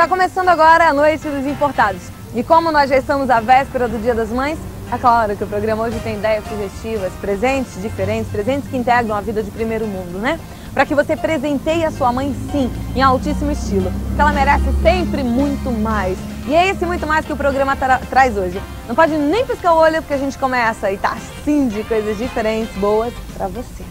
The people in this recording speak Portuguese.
Está começando agora a Noite dos Importados. E como nós já estamos à véspera do Dia das Mães, é claro que o programa hoje tem ideias sugestivas, presentes diferentes, presentes que integram a vida de primeiro mundo, né? Para que você presenteie a sua mãe, sim, em altíssimo estilo, porque ela merece sempre muito mais. E é esse muito mais que o programa tra traz hoje. Não pode nem piscar o olho porque a gente começa e tá assim de coisas diferentes, boas para você.